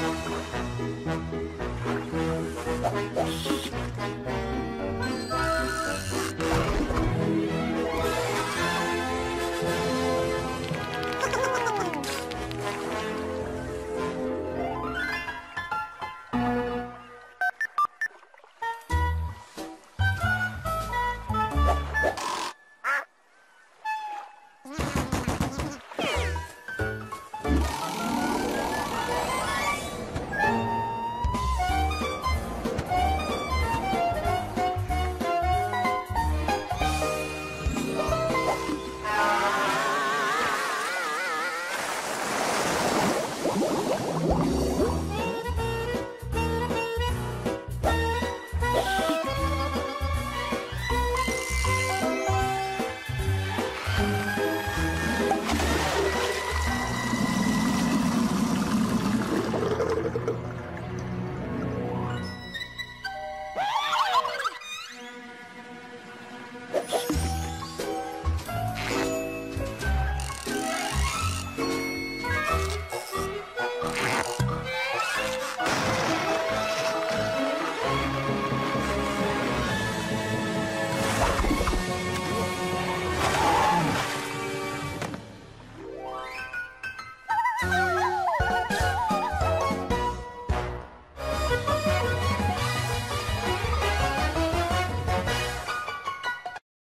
you